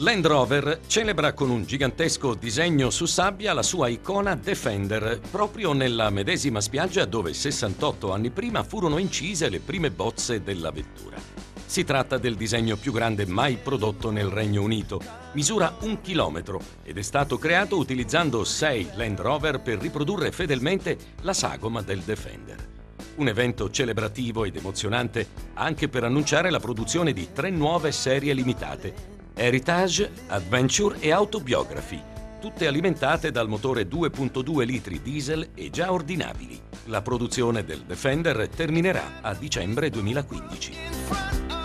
Land Rover celebra con un gigantesco disegno su sabbia la sua icona Defender, proprio nella medesima spiaggia dove 68 anni prima furono incise le prime bozze della vettura. Si tratta del disegno più grande mai prodotto nel Regno Unito. Misura un chilometro ed è stato creato utilizzando sei Land Rover per riprodurre fedelmente la sagoma del Defender. Un evento celebrativo ed emozionante anche per annunciare la produzione di tre nuove serie limitate Heritage, Adventure e Autobiography, tutte alimentate dal motore 2.2 litri diesel e già ordinabili. La produzione del Defender terminerà a dicembre 2015.